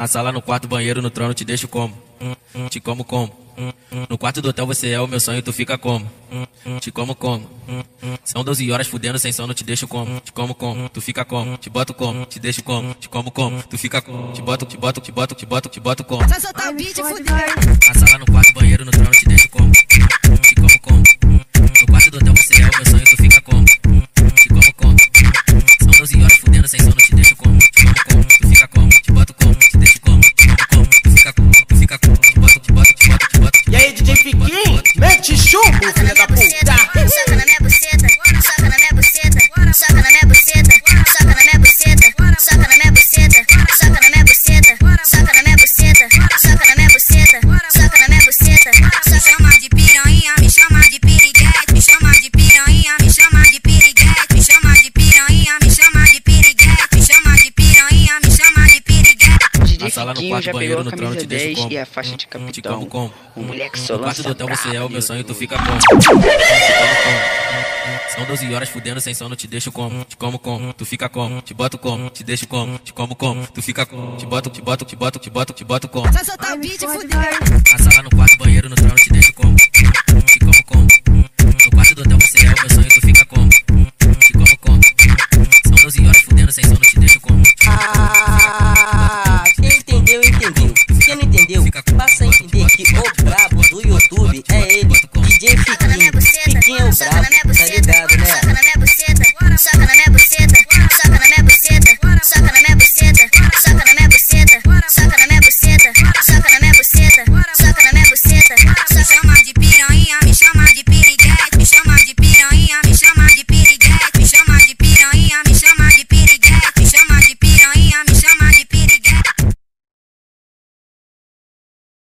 Na sala, no quarto, banheiro, no trono, te deixo como? Te como como? No quarto do hotel você é o meu sonho, tu fica como? Te como como? São 12 horas fudendo sem sono, te deixo como? Te como como? Tu fica como? Te boto como? Te deixo como? Te como como? Tu fica como? Te boto, te boto, te boto, te boto, te boto como? Só soltar o beat fuder. Na sala, no quarto, banheiro, no Fiquinho? Mete chumbo, filha da puta! Na sala, no quarto, já banheiro, pegou a no trono, camisa te deixo 10 como? e a faixa de Te como capitão. como? O moleque só quarto do lança hotel você é o meu sonho, tu fica como? São 12 horas fudendo sem sono, te deixo como? Te como como? Tu fica como? Te boto como? Te deixo como? Te como como? Tu fica como? Te boto, te boto, te boto, te boto, te boto como? Só soltar o beat fuder. Na sala, no quarto, banheiro, no trono, te deixo como? Passa a entender que o brabo do YouTube é ele, DJ Fiquinho. Fiquinho é o brabo.